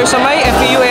tayo sa may FEUNRMF,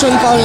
身高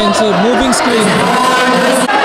Offensive. Moving screen.